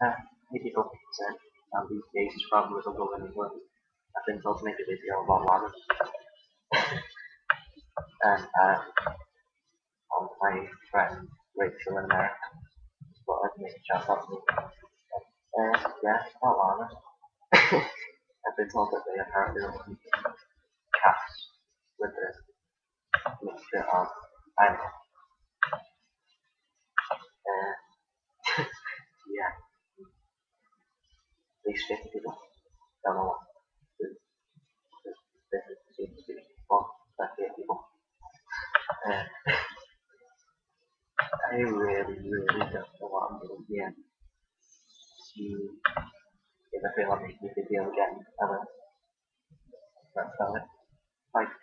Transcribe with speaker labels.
Speaker 1: Hey people, said, um, these days is probably the woman in England. I've been told to make a video about llamas. and, um, my friend Rachel in America chat about me. Uh, yeah, about. I've been told that they apparently don't eat cats with a mixture of, I. Uh, yeah. These 50 people don't know what to this is seems to be well, that's it, people. Uh, I really, really don't know what I'm doing here. Making video again. That's it.